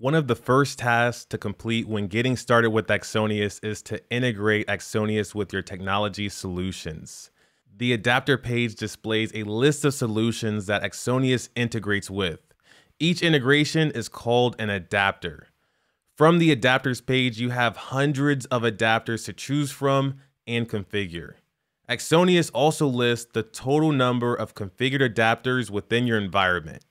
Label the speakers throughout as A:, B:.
A: One of the first tasks to complete when getting started with Axonius is to integrate Axonius with your technology solutions. The adapter page displays a list of solutions that Axonius integrates with. Each integration is called an adapter. From the adapters page, you have hundreds of adapters to choose from and configure. Axonius also lists the total number of configured adapters within your environment.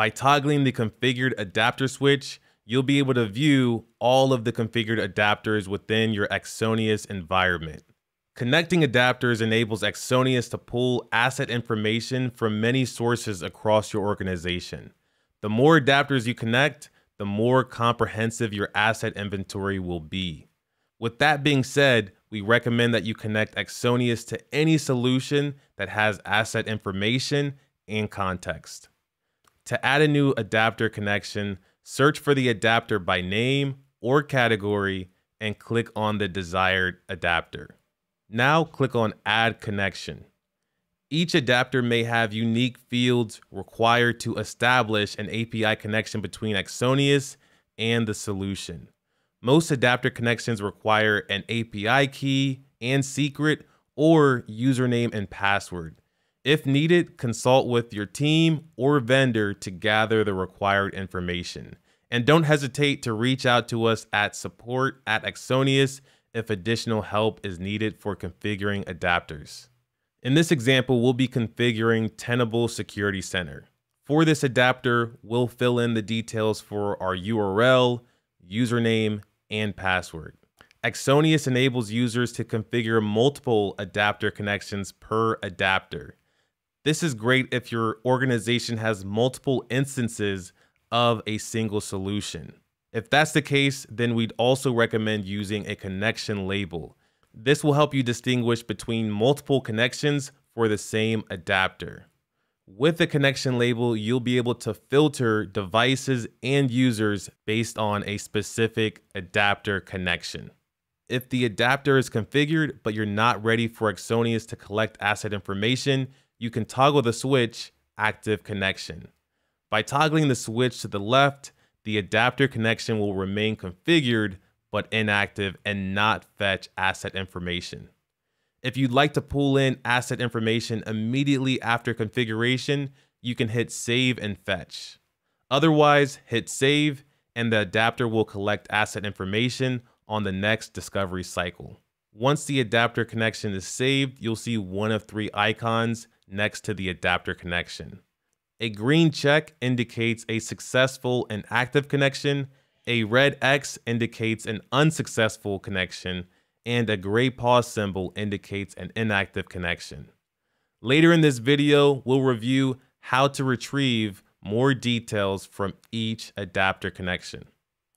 A: By toggling the configured adapter switch, you'll be able to view all of the configured adapters within your Axonius environment. Connecting adapters enables Axonius to pull asset information from many sources across your organization. The more adapters you connect, the more comprehensive your asset inventory will be. With that being said, we recommend that you connect Axonius to any solution that has asset information and context. To add a new adapter connection, search for the adapter by name or category and click on the desired adapter. Now click on Add Connection. Each adapter may have unique fields required to establish an API connection between Axonius and the solution. Most adapter connections require an API key and secret or username and password. If needed, consult with your team or vendor to gather the required information. And don't hesitate to reach out to us at support at Axonius if additional help is needed for configuring adapters. In this example, we'll be configuring Tenable Security Center. For this adapter, we'll fill in the details for our URL, username, and password. Axonius enables users to configure multiple adapter connections per adapter. This is great if your organization has multiple instances of a single solution. If that's the case, then we'd also recommend using a connection label. This will help you distinguish between multiple connections for the same adapter. With the connection label, you'll be able to filter devices and users based on a specific adapter connection. If the adapter is configured, but you're not ready for Axonius to collect asset information, you can toggle the switch active connection. By toggling the switch to the left, the adapter connection will remain configured but inactive and not fetch asset information. If you'd like to pull in asset information immediately after configuration, you can hit save and fetch. Otherwise, hit save and the adapter will collect asset information on the next discovery cycle. Once the adapter connection is saved, you'll see one of three icons next to the adapter connection. A green check indicates a successful and active connection, a red X indicates an unsuccessful connection, and a gray pause symbol indicates an inactive connection. Later in this video, we'll review how to retrieve more details from each adapter connection.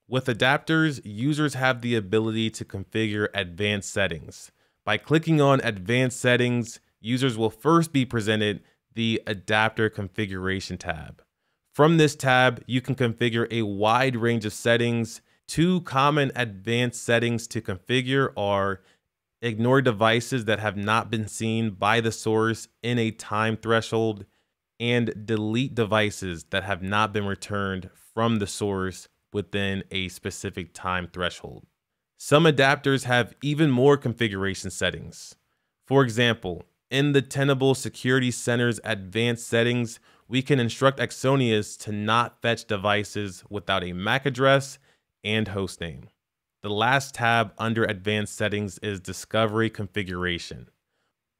A: With adapters, users have the ability to configure advanced settings. By clicking on Advanced Settings, users will first be presented the Adapter Configuration tab. From this tab, you can configure a wide range of settings. Two common advanced settings to configure are ignore devices that have not been seen by the source in a time threshold and delete devices that have not been returned from the source within a specific time threshold. Some adapters have even more configuration settings. For example, in the Tenable Security Center's advanced settings, we can instruct Axonius to not fetch devices without a MAC address and hostname. The last tab under Advanced Settings is Discovery Configuration.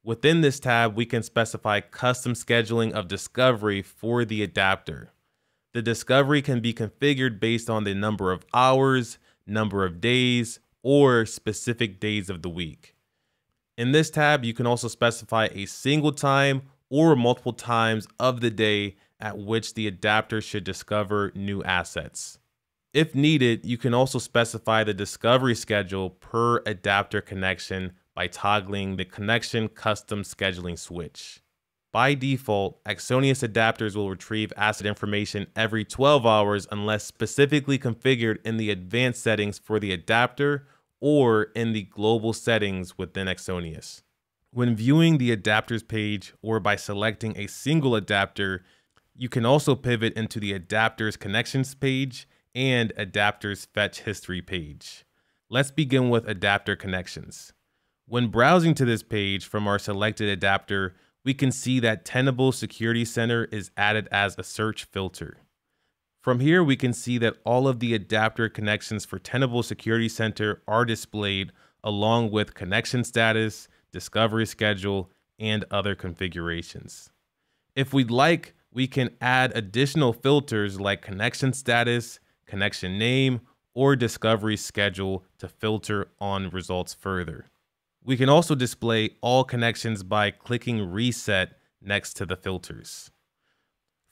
A: Within this tab, we can specify custom scheduling of discovery for the adapter. The discovery can be configured based on the number of hours, number of days, or specific days of the week. In this tab, you can also specify a single time or multiple times of the day at which the adapter should discover new assets. If needed, you can also specify the discovery schedule per adapter connection by toggling the connection custom scheduling switch. By default, Axonius adapters will retrieve asset information every 12 hours unless specifically configured in the advanced settings for the adapter or in the global settings within Axonius. When viewing the adapters page or by selecting a single adapter, you can also pivot into the adapters connections page and adapter's fetch history page. Let's begin with adapter connections. When browsing to this page from our selected adapter, we can see that Tenable Security Center is added as a search filter. From here, we can see that all of the adapter connections for Tenable Security Center are displayed along with connection status, discovery schedule, and other configurations. If we'd like, we can add additional filters like connection status, connection name, or discovery schedule to filter on results further. We can also display all connections by clicking reset next to the filters.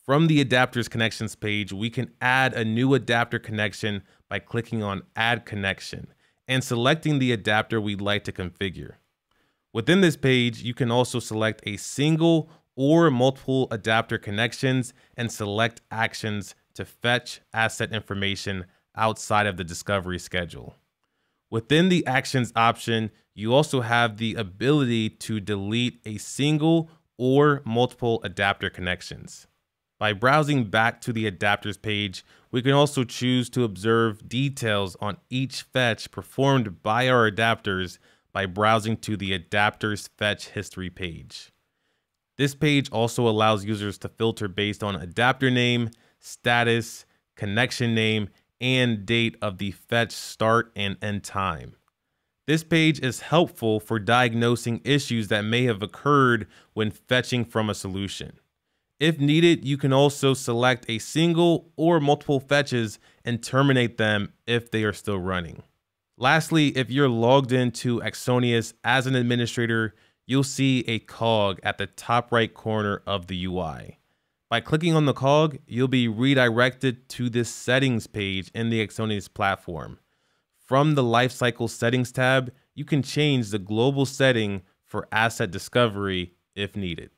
A: From the adapters connections page, we can add a new adapter connection by clicking on add connection and selecting the adapter we'd like to configure. Within this page, you can also select a single or multiple adapter connections and select actions to fetch asset information outside of the discovery schedule. Within the actions option, you also have the ability to delete a single or multiple adapter connections. By browsing back to the adapters page, we can also choose to observe details on each fetch performed by our adapters by browsing to the adapters fetch history page. This page also allows users to filter based on adapter name, status, connection name, and date of the fetch start and end time. This page is helpful for diagnosing issues that may have occurred when fetching from a solution. If needed, you can also select a single or multiple fetches and terminate them if they are still running. Lastly, if you're logged into Axonius as an administrator, you'll see a cog at the top right corner of the UI. By clicking on the cog, you'll be redirected to this settings page in the Axonius platform. From the Lifecycle Settings tab, you can change the global setting for asset discovery if needed.